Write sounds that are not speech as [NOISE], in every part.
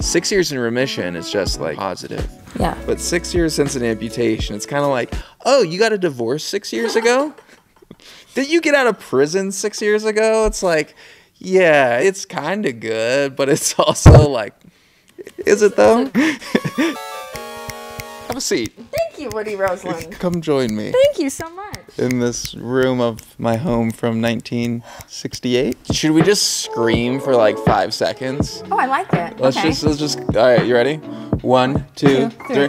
Six years in remission is just like positive. Yeah. But six years since an amputation, it's kind of like, oh, you got a divorce six years ago? [LAUGHS] Did you get out of prison six years ago? It's like, yeah, it's kind of good, but it's [LAUGHS] also like, is it though? [LAUGHS] Have a seat. Thank you, Woody Roseland. Come join me Thank you so much. in this room of my home from 1968. Should we just scream for like five seconds? Oh, I like it. Let's okay. just, let's just, all right, you ready? One, two, Two, three. three.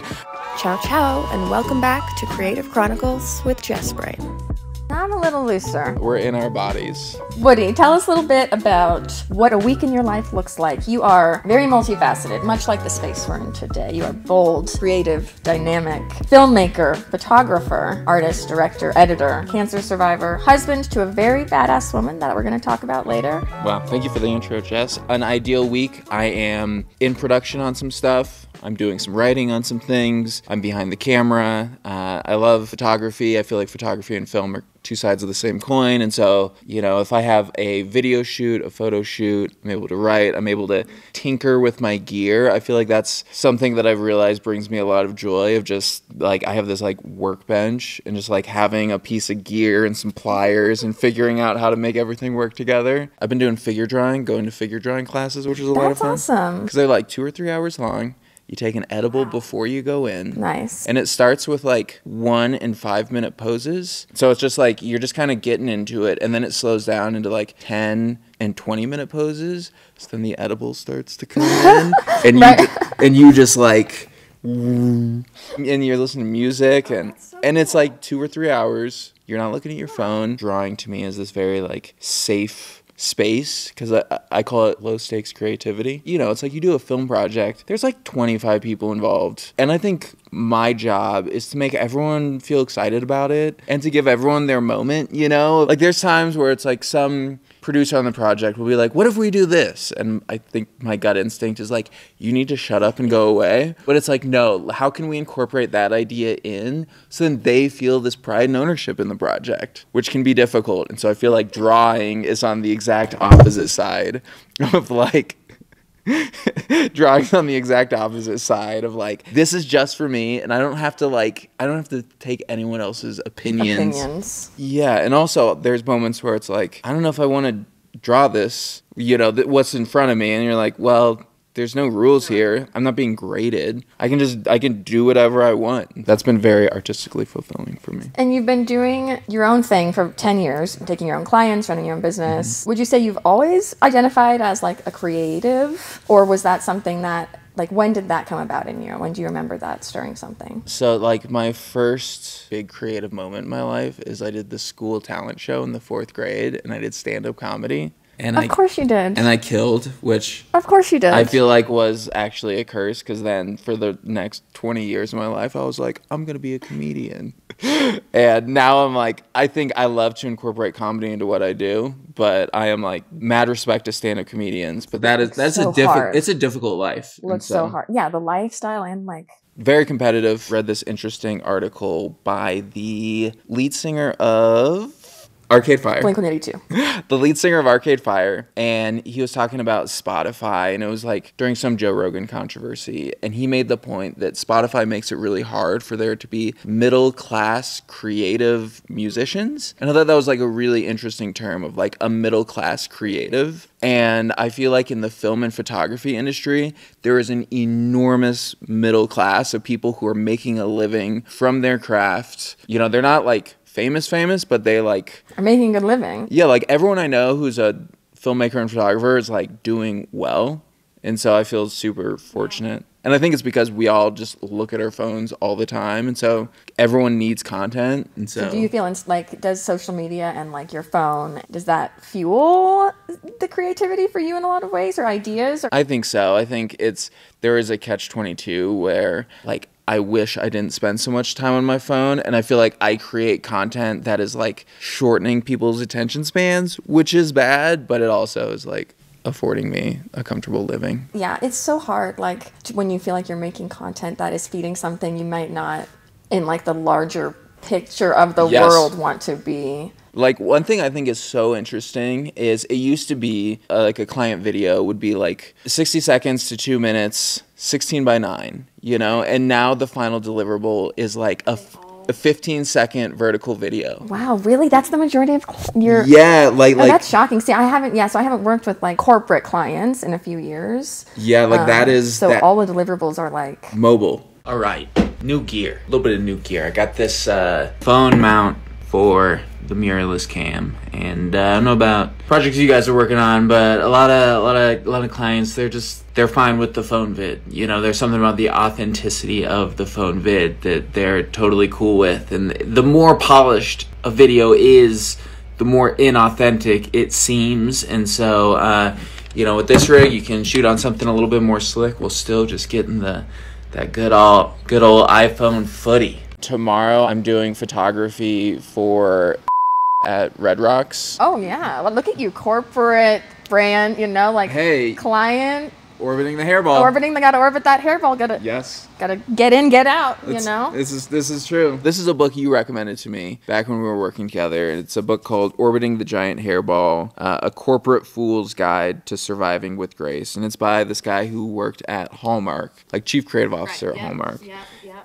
Ciao, ciao, and welcome back to Creative Chronicles with Jess Brain. I'm a little looser. We're in our bodies. Woody, tell us a little bit about what a week in your life looks like. You are very multifaceted, much like the space we're in today. You are bold, creative, dynamic, filmmaker, photographer, artist, director, editor, cancer survivor, husband to a very badass woman that we're going to talk about later. Well, thank you for the intro, Jess. An ideal week. I am in production on some stuff. I'm doing some writing on some things. I'm behind the camera. Uh, I love photography. I feel like photography and film are two sides of the same coin. And so, you know, if I have a video shoot, a photo shoot, I'm able to write, I'm able to tinker with my gear. I feel like that's something that I've realized brings me a lot of joy of just like I have this like workbench and just like having a piece of gear and some pliers and figuring out how to make everything work together. I've been doing figure drawing, going to figure drawing classes, which is a lot of fun. That's awesome. Because they're like two or three hours long. You take an edible before you go in. Nice. And it starts with like one and five minute poses. So it's just like you're just kind of getting into it. And then it slows down into like 10 and 20 minute poses. So then the edible starts to come in. [LAUGHS] And you, [LAUGHS] and you just like, [LAUGHS] and you're listening to music oh, and, and it's like two or three hours. You're not looking at your phone. Drawing to me is this very like safe space because I, I call it low stakes creativity. You know, it's like you do a film project, there's like 25 people involved. And I think my job is to make everyone feel excited about it and to give everyone their moment, you know? Like there's times where it's like some producer on the project will be like, "What if we do this?" And I think my gut instinct is like, "You need to shut up and go away." But it's like, "No, how can we incorporate that idea in so then they feel this pride and ownership in the project, which can be difficult." And so I feel like drawing is on the exact opposite side [LAUGHS] of like [LAUGHS] drawing's on the exact opposite side of like this is just for me and I don't have to like I don't have to take anyone else's opinions. Opinions. Yeah, and also there's moments where it's like, I don't know if I want to draw this, you know, th- what's in front of me, and you're like, well, there's no rules here. I'm not being graded. I can just I can do whatever I want. That's been very artistically fulfilling for me. And you've been doing your own thing for 10 years, taking your own clients, running your own business. Mm-hmm. Would you say you've always identified as like a creative? Or was that something that, like, when did that come about in you? When do you remember that stirring something? So like my first big creative moment in my life is I did the school talent show in the 4th grade and I did stand-up comedy. And Of I course you did. and I killed, which of course you did. I feel like was actually a curse because then for the next 20 years of my life, I was like, I'm going to be a comedian. [LAUGHS] and now I'm like, I think I love to incorporate comedy into what I do, but I am like mad respect to stand up comedians. But that is, that's so a difficult, it's a difficult life. Looks so hard. Yeah, the lifestyle and like Very competitive. Read this interesting article by the lead singer of Arcade Fire Blink 182. [LAUGHS] the lead singer of Arcade Fire, and he was talking about Spotify, and it was like during some Joe Rogan controversy, and he made the point that Spotify makes it really hard for there to be middle class creative musicians. And I thought that was like a really interesting term of like a middle class creative. And I feel like in the film and photography industry, there is an enormous middle class of people who are making a living from their craft. You know, they're not like famous famous, but they like Are making a good living. yeah, like everyone I know who's a filmmaker and photographer is like doing well. And so I feel super fortunate. And I think it's because we all just look at our phones all the time. And so everyone needs content. And so, Do you feel like does social media and like your phone does that fuel the creativity for you in a lot of ways or ideas or I think so. I think it's there is a catch 22 where like I wish I didn't spend so much time on my phone and I feel like I create content that is like shortening people's attention spans, which is bad, but it also is like affording me a comfortable living. yeah, it's so hard like when you feel like you're making content that is feeding something you might not in like the larger picture of the Yes. world want to be Like one thing I think is so interesting is it used to be uh, like a client video would be like 60 seconds to 2 minutes, 16 by 9, you know? And now the final deliverable is like a, a 15 second vertical video. Wow, really? That's the majority of your. Yeah, like Oh, like that's shocking. See, I haven't. Yeah, so I haven't worked with like corporate clients in a few years. yeah, like that Um, is So that all the deliverables are like. mobile. All right, new gear. A little bit of new gear. I got this uh, phone mount for the mirrorless cam, and uh, I don't know about projects you guys are working on, but a lot of a lot of a lot of clients they're just they're fine with the phone vid. You know, there's something about the authenticity of the phone vid that they're totally cool with, and the more polished a video is, the more inauthentic it seems, and so. Uh, you know, with this rig, you can shoot on something a little bit more slick while still just getting the that good old good old iPhone footy. Tomorrow, I'm doing photography for at Red Rocks. Oh yeah, well, look at you, corporate brand. You know, like Hey. client Orbiting the hairball. orbiting. They gotta orbit that hairball. Gotta Yes. gotta get in, get out. You know. This is this is true. This is a book you recommended to me back when we were working together. It's a book called "Orbiting the Giant Hairball: uh, A Corporate Fool's Guide to Surviving with Grace," and it's by this guy who worked at Hallmark, like chief creative officer at Hallmark.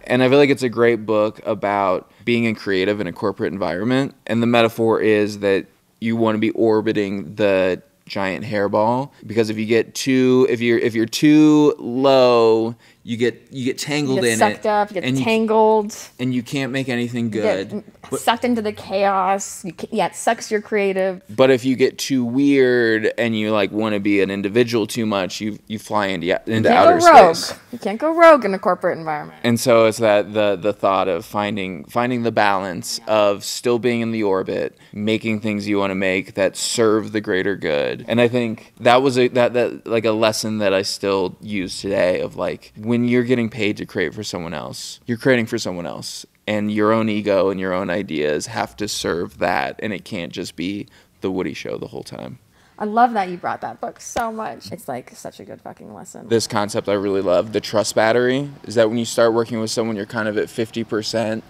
And I feel like it's a great book about being a creative in a corporate environment. And the metaphor is that you want to be orbiting the giant hairball because if you get too if you're if you're too low you get you get You tangled get in sucked it up. You get and tangled. and you can't make anything You good get but, sucked into the chaos. You ca yeah, it sucks your creative. but if you get too weird and you like want to be an individual too much you you fly into into You outer can't go rogue. space You can't go rogue in a corporate environment. and so it's that the the thought of finding finding the balance of still being in the orbit making things you want to make that serve the greater good and i think that was a that that like a lesson that i still use today of like when you're getting paid to create for someone else you're creating for someone else and your own ego and your own ideas have to serve that and it can't just be the woody show the whole time I love that you brought that book so much. It's like such a good fucking lesson. this concept I really love. The trust battery is that when you start working with someone, you're kind of at 50%.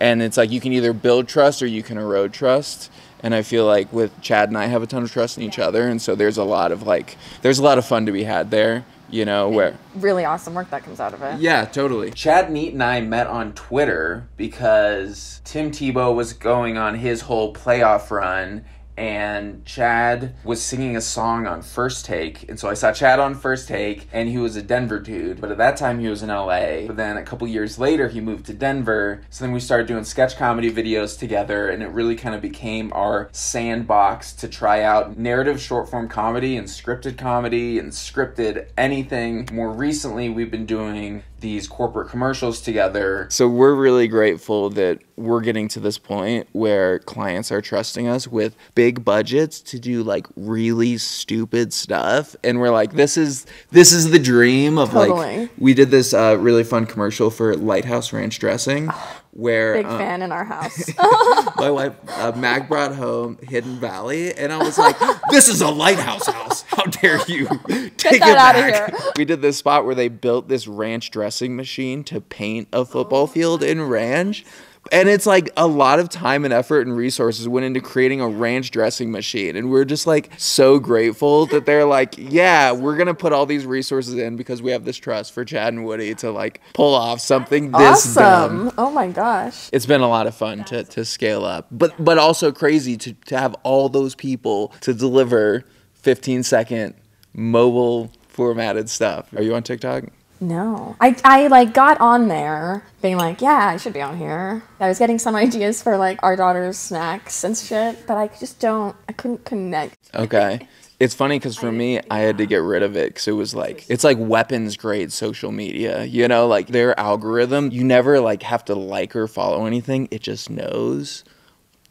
And it's like you can either build trust or you can erode trust. And I feel like with Chad and I have a ton of trust in each other. And so there's a lot of like, there's a lot of fun to be had there, you know, where. really awesome work that comes out of it. Yeah, totally. Chad Neat and I met on Twitter because Tim Tebow was going on his whole playoff run and Chad was singing a song on First Take. And so I saw Chad on First Take and he was a Denver dude, but at that time he was in LA. But then a couple years later he moved to Denver. So then we started doing sketch comedy videos together and it really kind of became our sandbox to try out narrative short form comedy and scripted comedy and scripted anything. More recently we've been doing these corporate commercials together. So we're really grateful that we're getting to this point where clients are trusting us with big budgets to do like really stupid stuff and we're like this is this is the dream of Totally. like we did this uh, really fun commercial for Litehouse Ranch dressing where Big uh, fan in our house. [LAUGHS] my wife uh, Mac brought home Hidden Valley, and I was like, "This is a Litehouse house. How dare you [LAUGHS] take that it outta back?" here. We did this spot where they built this ranch dressing machine to paint a football field in ranch. And it's like a lot of time and effort and resources went into creating a ranch dressing machine. And we're just like so grateful that they're like, yeah, we're going to put all these resources in because we have this trust for Chad and Woody to like pull off something this dumb awesome. Oh my gosh. it's been a lot of fun to, to scale up but but also crazy to, to have all those people to deliver 15 second mobile formatted stuff are you on tiktok No. I, I like got on there being like, yeah, I should be on here. I was getting some [LAUGHS] ideas for like our daughter's snacks and shit, but I just don't, I couldn't connect. okay it's funny because for me i had to get rid of it because it was like it's like weapons grade social media you know like their algorithm you never like have to like or follow anything it just knows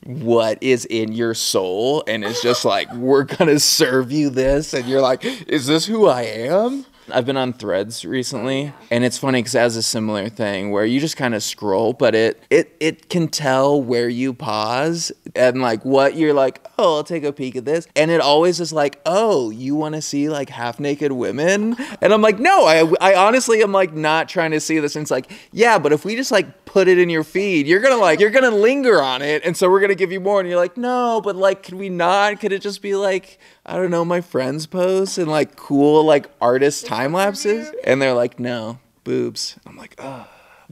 what is in your soul and it's just like we're gonna serve you this and you're like is this who i am I've been on Threads recently, oh, and it's funny because it has a similar thing where you just kind of scroll, but it it it can tell where you pause and like what you're like. Oh, I'll take a peek at this, and it always is like, oh, you want to see like half naked women, and I'm like, no, I I honestly am like not trying to see this. And it's like, yeah, but if we just like put it in your feed, you're gonna like you're gonna linger on it, and so we're gonna give you more, and you're like, no, but like, could we not? Could it just be like I don't know, my friends posts and like cool like artist time lapses. And they're like, no, boobs. I'm like, oh.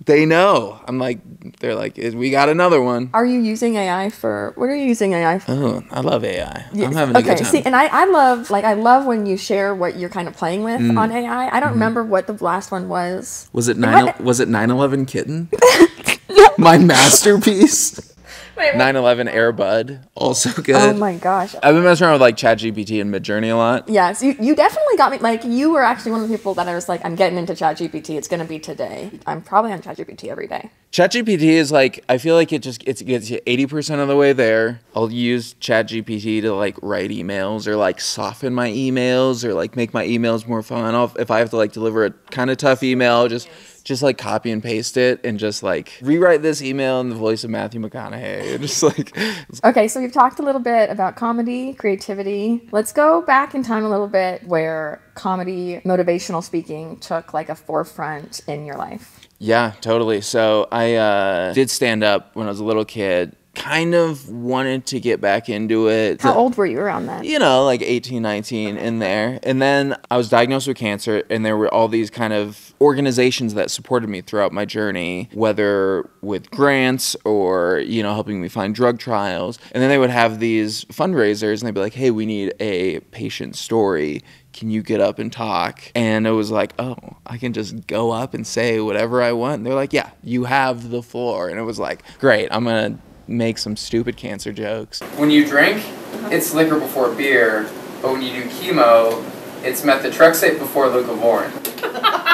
They know. I'm like, they're like, we got another one. Are you using AI for, what are you using AI for? Oh, I love AI. I'm having a okay, good time. see, and I, I love, like, I love when you share what you're kind of playing with Mm. on AI. I don't remember what the last one was. was it nine? Was it 9/11 kitten? [LAUGHS] My masterpiece. Wait, 9/11 Airbud, also oh good. Oh my gosh. I've been messing around with like ChatGPT and Midjourney a lot. Yes, you, you definitely got me. Like, you were actually one of the people that I was like, I'm getting into ChatGPT. It's going to be today. I'm probably on ChatGPT every day. ChatGPT is like I feel like it just it gets you eighty percent of the way there. I'll use ChatGPT to like write emails or like soften my emails or like make my emails more fun. I'll, if I have to like deliver a kind of tough email, just just like copy and paste it and just like rewrite this email in the voice of Matthew McConaughey. [LAUGHS] Just like Okay, so we've talked a little bit about comedy, creativity. Let's go back in time a little bit where comedy, motivational speaking took like a forefront in your life. Yeah, totally. So I uh, did stand up when I was a little kid. Kind of wanted to get back into it. How old were you around that? you know, like 18, 19 in there. And then I was diagnosed with cancer, and there were all these kind of organizations that supported me throughout my journey, whether with grants or, you know, helping me find drug trials. And then they would have these fundraisers, and they'd be like, hey, we need a patient story. Can you get up and talk? And it was like, oh, I can just go up and say whatever I want. And they're like, yeah, you have the floor. And it was like, great, I'm going to make some stupid cancer jokes. When you drink, it's liquor before beer, but when you do chemo, it's methotrexate before leucovorin.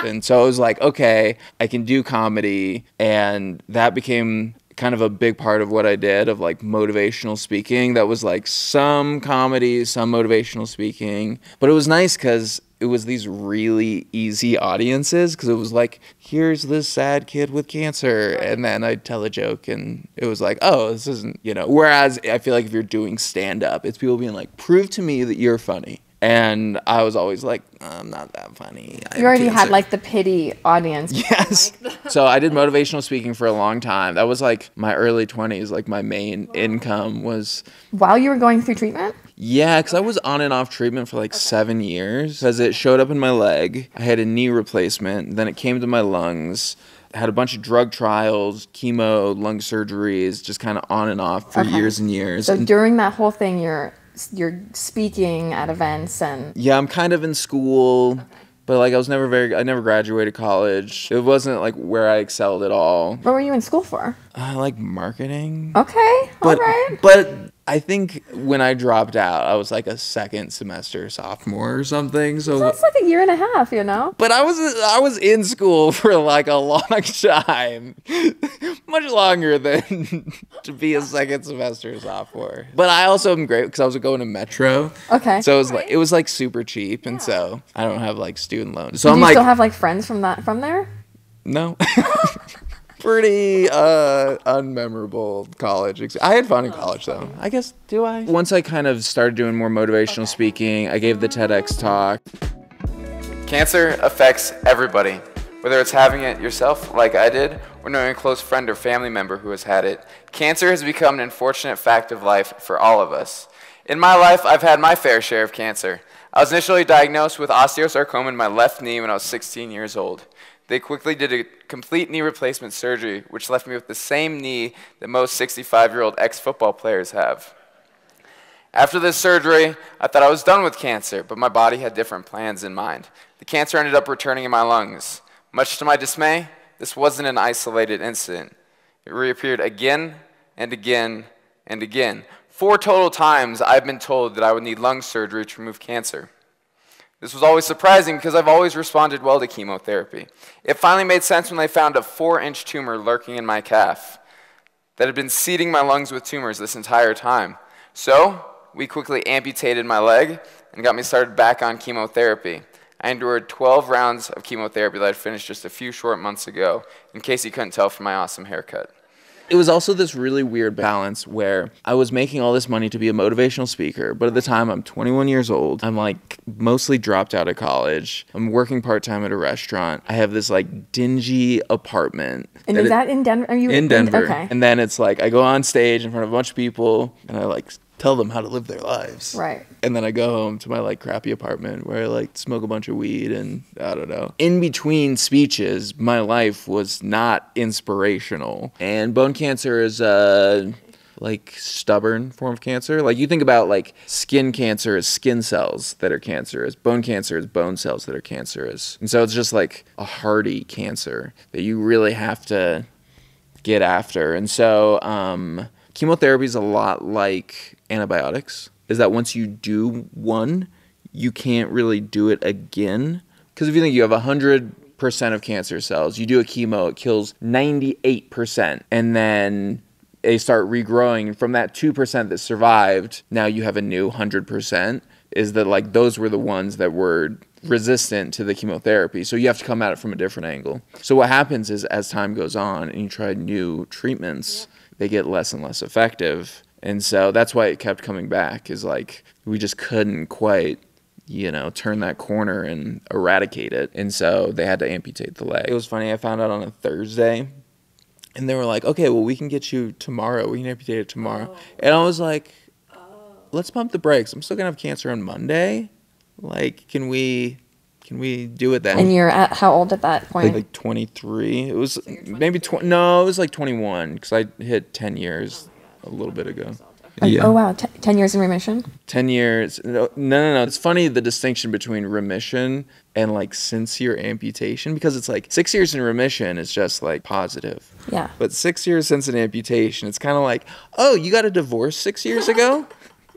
And so I was like, okay, I can do comedy. And that became kind of a big part of what I did of like motivational speaking. That was like some comedy, some motivational speaking. But it was nice because it was these really easy audiences because it was like, here's this sad kid with cancer. And then I'd tell a joke and it was like, oh, this isn't, you know. Whereas I feel like if you're doing stand up, it's people being like, prove to me that you're funny. And I was always like, I'm not that funny. I You already had like the pity audience. [LAUGHS] Yes. so I did motivational speaking for a long time. That was like my early 20s. Like my main income was, While you were going through treatment? yeah, because I was on and off treatment for like seven years. Because it showed up in my leg. I had a knee replacement. Then it came to my lungs. Had a bunch of drug trials, chemo, lung surgeries, just kind of on and off for Okay. years and years. So And- during that whole thing, you're you're speaking at events and yeah, I'm kind of in school, but like I was never very, I never graduated college. It wasn't like where I excelled at all. what were you in school for? I like marketing. Okay, but all right. but I think when I dropped out, I was like a second semester sophomore or something. So, That's like a year and a half, you know. but I was I was in school [LAUGHS] for like a long time, [LAUGHS] much longer than [LAUGHS] to be a second semester sophomore. But I also am great because I was going to Metro. Okay. So it was like it was like super cheap, and so I don't have like student loans. So Do I'm you like still have like friends from that from there? no. Pretty uh, unmemorable college. ex- I had fun in college though. I guess do I? Once I kind of started doing more motivational speaking, I gave the TEDx talk. Cancer affects everybody, whether it's having it yourself, like I did, or knowing a close friend or family member who has had it. Cancer has become an unfortunate fact of life for all of us. In my life, I've had my fair share of cancer. I was initially diagnosed with osteosarcoma in my left knee when I was 16 years old. They quickly did a complete knee replacement surgery, which left me with the same knee that most 65 year old ex football players have. After this surgery, I thought I was done with cancer, but my body had different plans in mind. The cancer ended up returning in my lungs. Much to my dismay, this wasn't an isolated incident. It reappeared again and again and again. Four total times I've been told that I would need lung surgery to remove cancer. This was always surprising because I've always responded well to chemotherapy. It finally made sense when they found a four inch tumor lurking in my calf that had been seeding my lungs with tumors this entire time. So, we quickly amputated my leg and got me started back on chemotherapy. I endured 12 rounds of chemotherapy that I finished just a few short months ago, in case you couldn't tell from my awesome haircut. It was also this really weird balance where I was making all this money to be a motivational speaker, but at the time I'm 21 years old. I'm like mostly dropped out of college. I'm working part time at a restaurant. I have this like dingy apartment. And that is it- that in Denver? Are you in Denver? Okay. And then it's like I go on stage in front of a bunch of people and I like tell them how to live their lives. Right. And then I go home to my like crappy apartment where I like smoke a bunch of weed and I don't know. In between speeches, my life was not inspirational. And bone cancer is a like stubborn form of cancer. Like you think about like skin cancer is skin cells that are cancerous. Bone cancer is bone cells that are cancerous. And so it's just like a hardy cancer that you really have to get after. And so um, chemotherapy is a lot like antibiotics. Is that once you do one, you can't really do it again. Because if you think you have hundred percent of cancer cells, you do a chemo, it kills ninety eight percent, and then they start regrowing. From that two percent that survived, now you have a new hundred percent. Is that like those were the ones that were resistant to the chemotherapy. So you have to come at it from a different angle. So what happens is as time goes on and you try new treatments, they get less and less effective. And so that's why it kept coming back is like we just couldn't quite you know, turn that corner and eradicate it. And so they had to amputate the leg. It was funny. I found out on a Thursday and they were like, okay, well, we can get you tomorrow. We can amputate it tomorrow. Oh. And I was like, oh. let's pump the brakes. I'm still going to have cancer on Monday. Like, can we, can we do it then? And you're at how old at that point? like, like 23. It was maybe 20. No, it was like 21 because I hit 10 years oh. A little bit ago. Like, Oh wow, T- ten years in remission. 10 years. No, no, no, no. It's funny the distinction between remission and like sincere amputation because it's like six years in remission is just like positive. Yeah. But six years since an amputation, it's kind of like, oh, you got a divorce six years ago?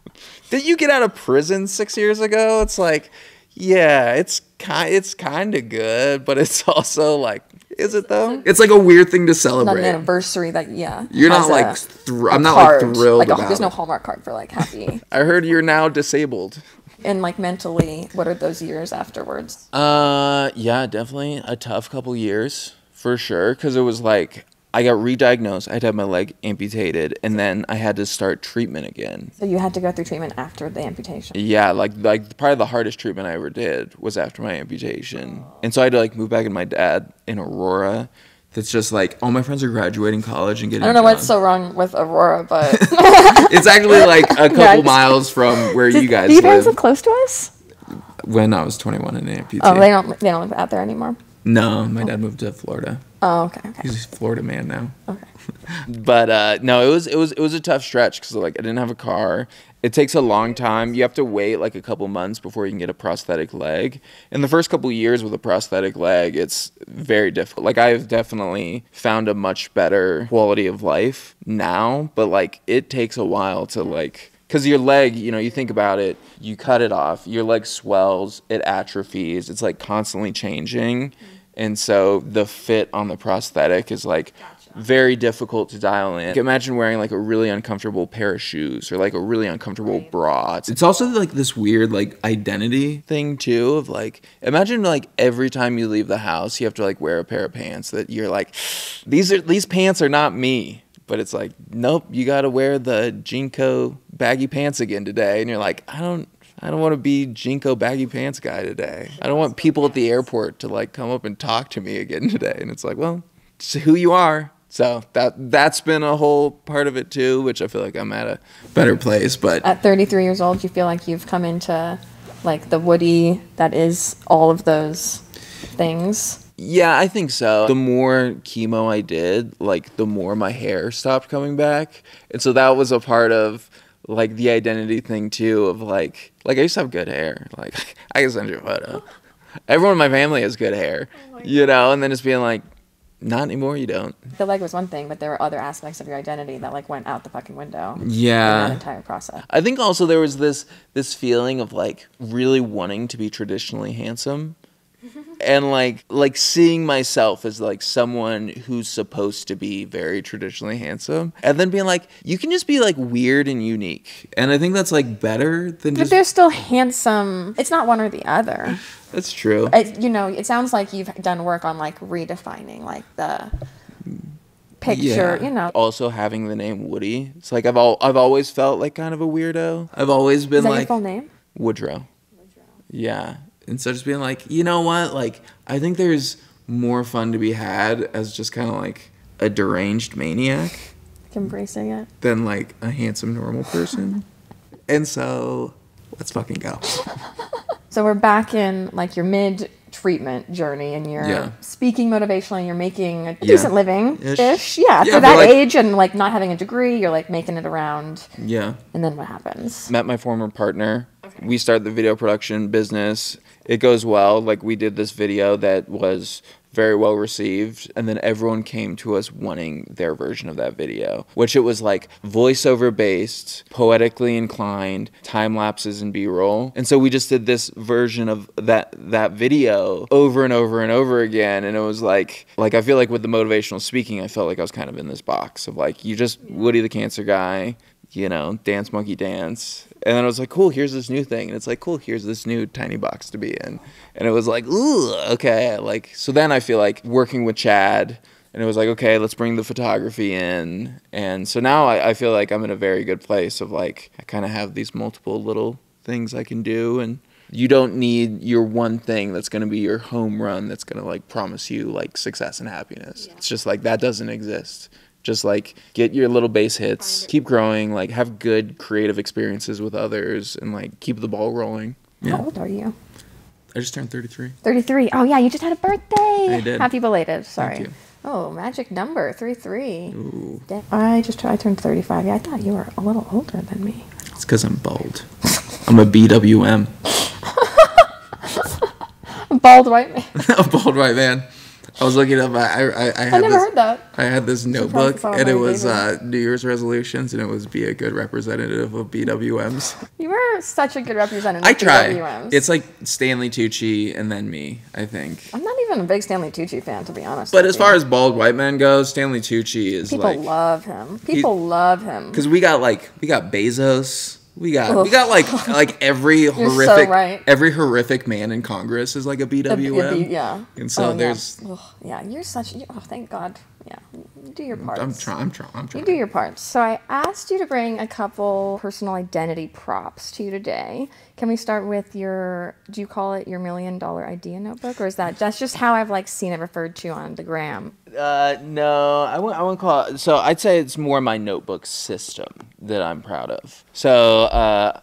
[LAUGHS] Did you get out of prison six years ago? It's like, yeah, it's kind, it's kind of good, but it's [LAUGHS] also like, is it though? It's like a weird thing to Not celebrate. an anniversary that yeah. You're not like, a- thr- a I'm not like thrilled Like a- about there's no. Hallmark card for like happy. [LAUGHS] I heard you're now disabled. and like mentally, what are those years afterwards? Uh, yeah, definitely a tough couple years for sure. Cause it was like I got re-diagnosed. I had to have my leg amputated, and then I had to start treatment again. So you had to go through treatment after the amputation. Yeah, like like probably the hardest treatment I ever did was after my amputation, and so I had to like move back with my dad in Aurora. That's just like all my friends are graduating college and getting. I don't know what's so wrong with Aurora, but [LAUGHS] It's actually like a [LAUGHS] couple just- miles from where you guys do you guys live. live close to us? When I was 21 and amputee. Oh, they don't. They don't live out there anymore. No, my dad moved to Florida. Oh, okay, okay. He's a Florida man now. Okay. [LAUGHS] But uh, no, it was it was it was a tough stretch because like I didn't have a car. It takes a long time. You have to wait like a couple months before you can get a prosthetic leg. In the first couple years with a prosthetic leg, it's very difficult. Like I've definitely found a much better quality of life now, but like it takes a while to like because your leg, you know, you think about it, you cut it off, your leg swells, it atrophies, it's like constantly changing. And so the fit on the prosthetic is like very difficult to dial in. Like, imagine wearing like a really uncomfortable pair of shoes or like a really uncomfortable bra. It's also like this weird like identity thing too of like imagine like every time you leave the house you have to like wear a pair of pants that you're like [SIGHS] these are these pants are not me. But it's like, nope, you gotta wear the JNCO baggy pants again today. And you're like, I don't I don't want to be JNCO baggy pants guy today. I don't want people at the airport to like come up and talk to me again [LAUGHS] today. And it's like, well, it's who you are. So that that's been a whole part of it too, which I feel like I'm at a better place. But At 33 years old, you feel like you've come into like the Woody that is all of those things. Yeah, I think so. The more chemo I did, like the more my hair stopped coming back. And so that was a part of like the identity thing too of like like I used to have good hair. Like [LAUGHS] I can send you a photo. Everyone in my family has good hair. Oh you know, and then just being like not anymore, you don't. The leg was one thing, but there were other aspects of your identity that like went out the fucking window. in Yeah. that entire process. I think also there was this this feeling of like really wanting to be traditionally handsome [LAUGHS] and like like seeing myself as like someone who's supposed to be very traditionally handsome and then being like you can just be like weird and unique and i think that's like better than just But just they're still handsome. It's not one or the other. that's true It, you know, it sounds like you've done work on like redefining like the picture. yeah. You know, also having the name woody it's like i've all i've always felt like kind of a weirdo i've always been is that your like full name? Woodrow. woodrow yeah and so just being like you know what like i think there's more fun to be had as just kind of like a deranged maniac Like Embracing it. than like a handsome normal person. [LAUGHS] and so let's fucking go. So we're back in like your mid treatment journey and you're Yeah. speaking motivational and you're making a decent living Ish. ish. Yeah. Yeah, For that like- age and like not having a degree, you're like making it around. Yeah. And then what happens? Met my former partner. We started the video production business. It goes well. Like we did this video that was very well received and then everyone came to us wanting their version of that video which it was like voiceover based poetically inclined time lapses and b-roll. And so we just did this version of that that video over and over and over again. And it was like like i feel like with the motivational speaking i felt like i was kind of in this box of like you just woody the cancer guy you know, dance monkey dance. And then I was like, cool, here's this new thing. And it's like, cool, here's this new tiny box to be in. And it was like, ooh, okay. Like, so then I feel like working with Chad, and it was like, okay, let's bring the photography in. And so now I, I feel like I'm in a very good place of like, I kind of have these multiple little things I can do. And you don't need your one thing that's going to be your home run that's going to like promise you like success and happiness. It's just like, that doesn't exist just like get your little base hits keep growing like have good creative experiences with others and like keep the ball rolling How old are you? i just turned 33 33. Oh, yeah, you just had a birthday. I did. Happy belated. Sorry. you. Oh, magic number 33. Ooh. I just I turned 35. Yeah, I thought you were a little older than me. it's because i'm bald i'm a bwm Bald [LAUGHS] white man. a bald white man [LAUGHS] i was looking up i i, I had I never this, heard that. I had this notebook and it was uh, New Year's resolutions and it was be a good representative of BWMs. You were such a good representative. I of try. WMs. It's like Stanley Tucci and then me, I think. I'm not even a big Stanley Tucci fan, to be honest. But as you. far as bald white men goes, Stanley Tucci is people like love him. People love him. Because we got like we got Bezos. We got we got like [LAUGHS] like every so horrific right. every horrific man in Congress is like a the- yeah. And so Oh, yeah. there's Ugh, yeah. you're such. Oh, thank God. Yeah, do your parts. I'm trying I'm trying I'm You do your parts. So I asked you to bring a couple personal identity props to you today. Can we start with your? Do you call it your million dollar idea notebook, or is that that's just how I've like seen it referred to on the gram? Uh, no, I wouldn't, I wouldn't call it. So I'd say it's more my notebook system that I'm proud of. So uh,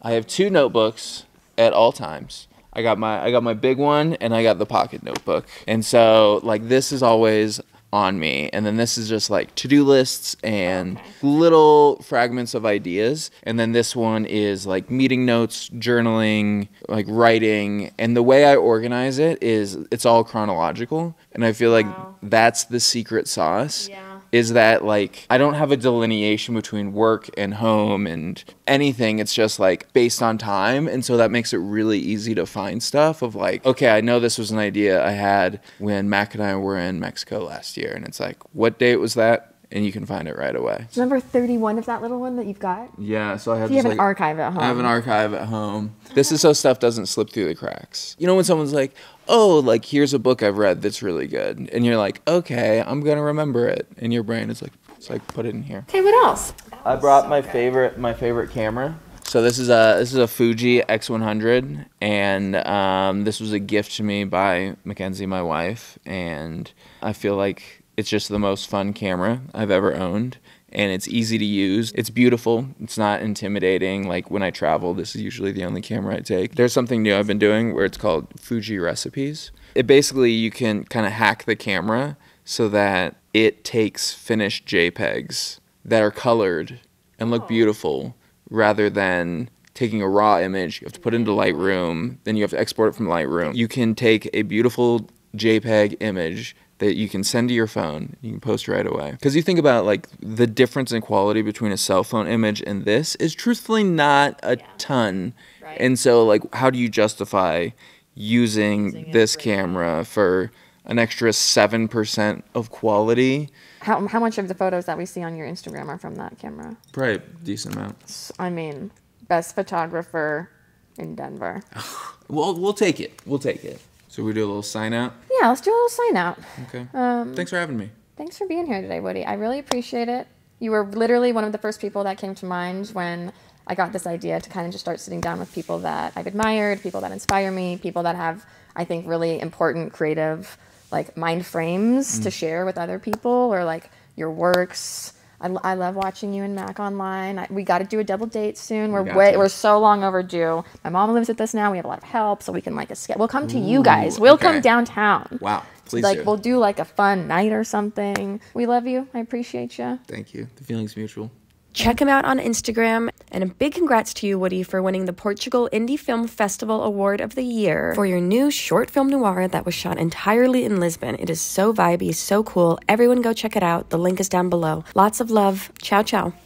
I have two notebooks at all times. I got my I got my big one and I got the pocket notebook. And so like this is always on me. And then this is just like to-do lists and little fragments of ideas. And then this one is like meeting notes journaling like writing. And the way i organize it is it's all chronological. And i feel like that's the secret sauce is that like I don't have a delineation between work and home and anything. It's just like based on time. And so that makes it really easy to find stuff of like, okay, I know this was an idea I had when Mac and I were in Mexico last year. And it's like, what date was that? And you can find it right away. Number thirty-one of that little one that you've got. Yeah, so I have You have this, an archive at home. I have an archive at home. This is so stuff doesn't slip through the cracks. You know when someone's like, "Oh, like here's a book I've read that's really good," and you're like, "Okay, I'm gonna remember it," and your brain is like, "It's like put it in here." Okay, what else? I brought my favorite my favorite camera. So this is a this is a Fuji X100, and um, this was a gift to me by Mackenzie, my wife, and I feel like it's just the most fun camera I've ever owned. And it's easy to use. It's beautiful. It's not intimidating. Like when I travel, this is usually the only camera I take. There's something new I've been doing where it's called Fuji Recipes. It basically you can kind of hack the camera so that it takes finished JPEGs that are colored and look oh. beautiful rather than taking a raw image you have to put it into Lightroom then you have to export it from Lightroom you can take a beautiful JPEG image that you can send to your phone you can post right away because you think about like the difference in quality between a cell phone image and this is truthfully not a ton Right. and so like how do you justify using this camera for an extra 7% of quality. How, how much of the photos that we see on your Instagram are from that camera? Probably a decent amount. I mean, best photographer in Denver. [SIGHS] We'll, we'll take it. We'll take it. So we do a little sign out. Yeah, let's do a little sign out. Okay. Um, Thanks for having me. Thanks for being here today, Woody. I really appreciate it. You were literally one of the first people that came to mind when I got this idea to kind of just start sitting down with people that I've admired, people that inspire me, people that have, I think, really important creative like mind frames to share with other people or like your works. I, I love watching you and Mac online. I, we got to do a double date soon. We're got way to. we're so long overdue. My mom lives with us now. We have a lot of help, so we can like escape. We'll come to you guys. We'll come downtown. Wow. Please like do. we'll do like a fun night or something. We love you. I appreciate you. Thank you. The feeling's mutual. Check him out on Instagram. And a big congrats to you, Woody, for winning the Portugal Indie Film Festival Award of the Year for your new short film noir that was shot entirely in Lisbon. It is so vibey, so cool. Everyone go check it out. The link is down below. Lots of love. Ciao, ciao.